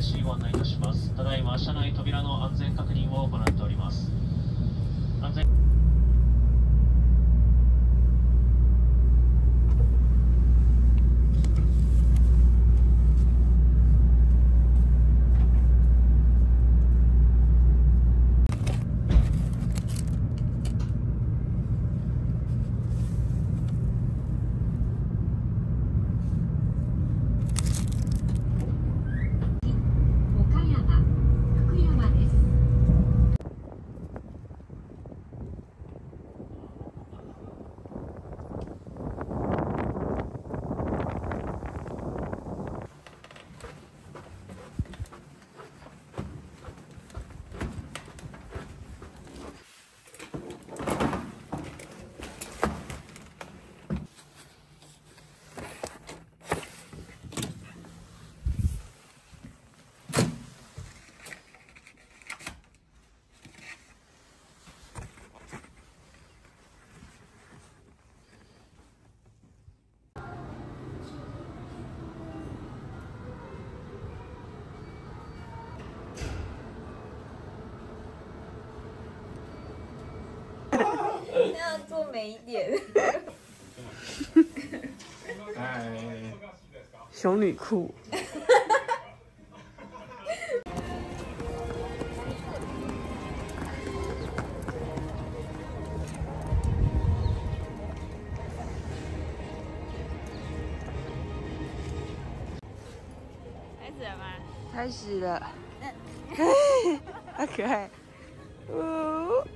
繰り返しご案内いたします。ただいま車内扉の安全確認を行っております。安全那样做美一点。熊女裤。开始了吗？开始了，好可爱。哦，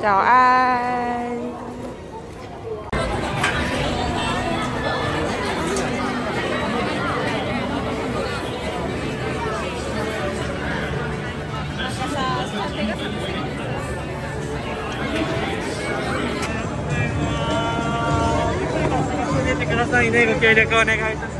早安。ご協力お願いします。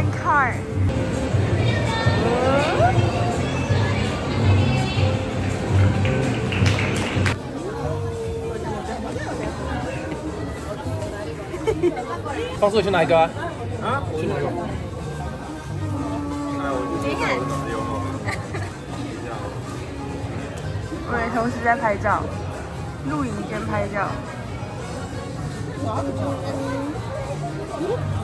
对 car. 去哪一个啊？去哪一个？我同时在拍照，录影兼拍照。嗯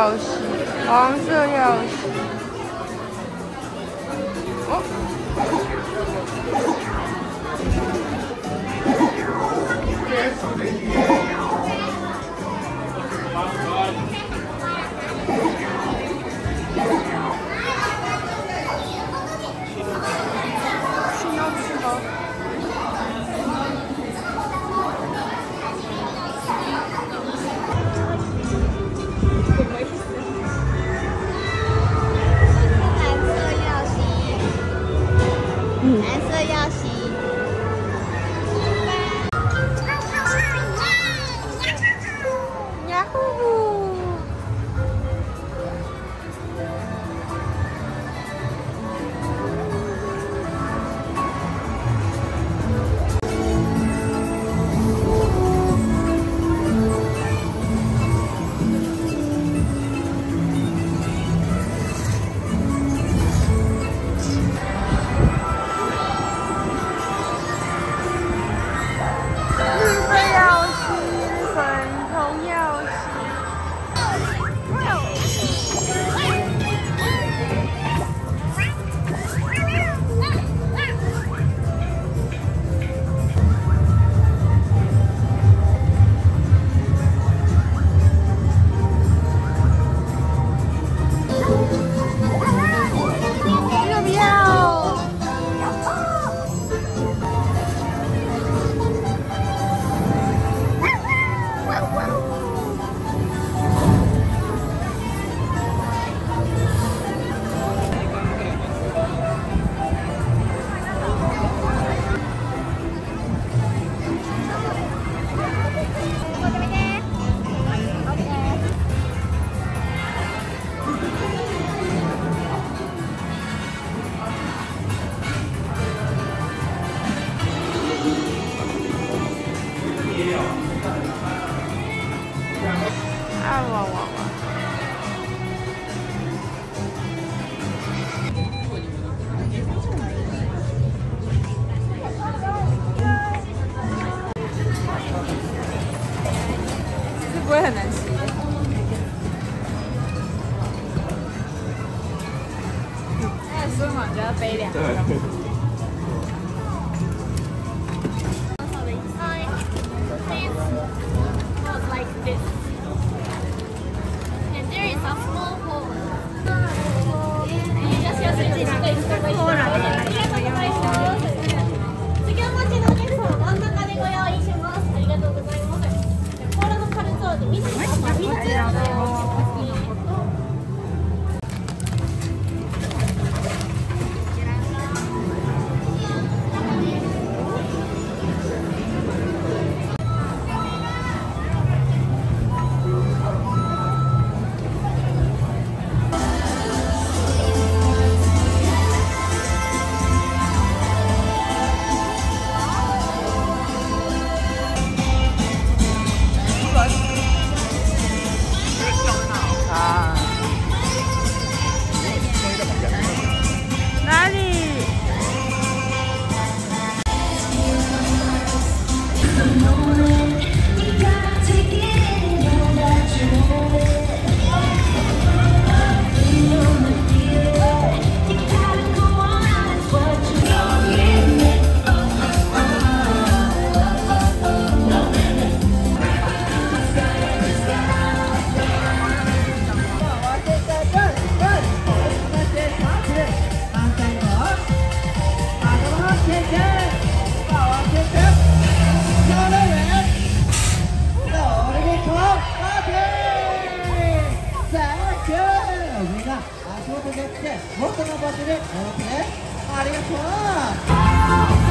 钥匙，黄色钥匙。忘了我。この場所で、ね、ありがとう。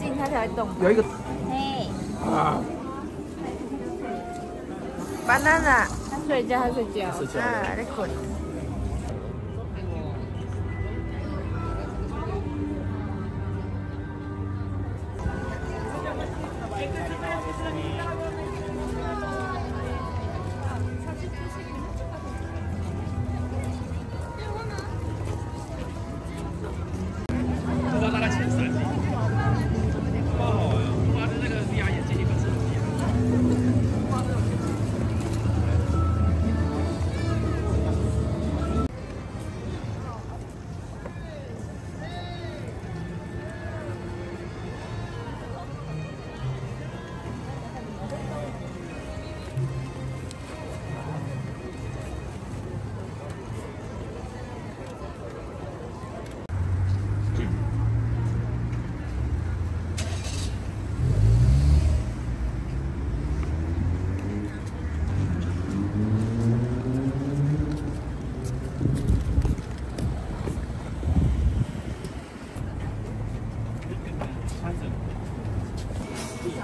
近它才会动。有一个嘿啊，，banana，它睡觉，它睡觉。睡觉啊，在滚。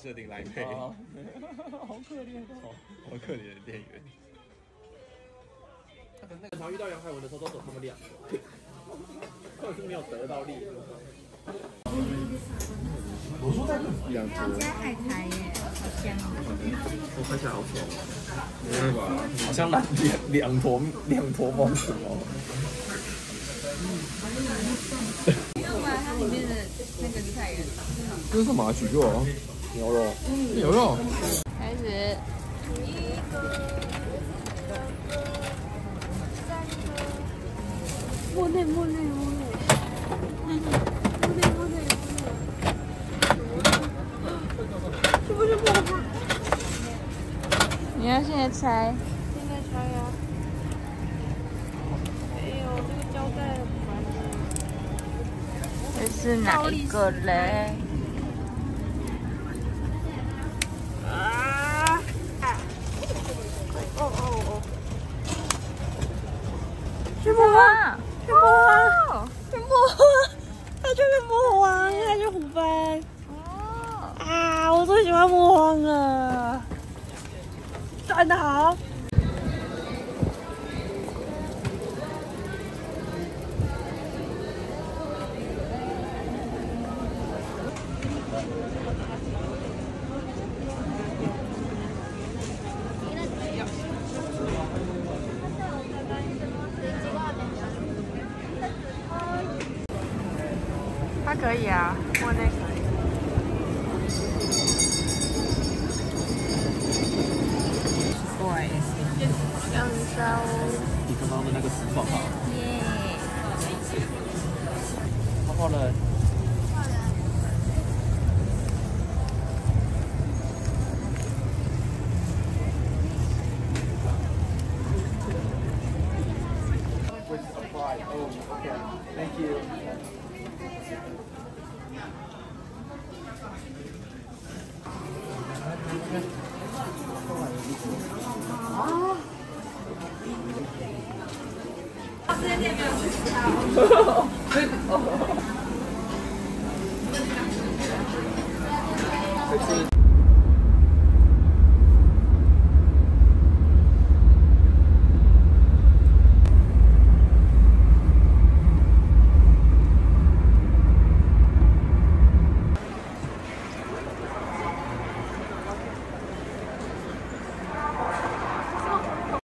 设定来配，好可怜哦，好可怜的店员。他可能那个常遇到杨海文的时候都走他们两个，或者是没有得到利。两桌，加海苔耶，好香哦。我看起来好爽，没办法，好像两两两坨两坨包子哦。用完它里面的那个梨菜园。这是什么啊？牛肉，牛肉。开始。莫内莫内莫内，莫内莫内莫内，是不是莫不？你要现在拆。现在拆呀。哎呦，这个胶带很烦这是哪一个嘞？它可以啊，莫内可以。对，香蕉你刚刚的那个石头哈，耶。泡泡人。这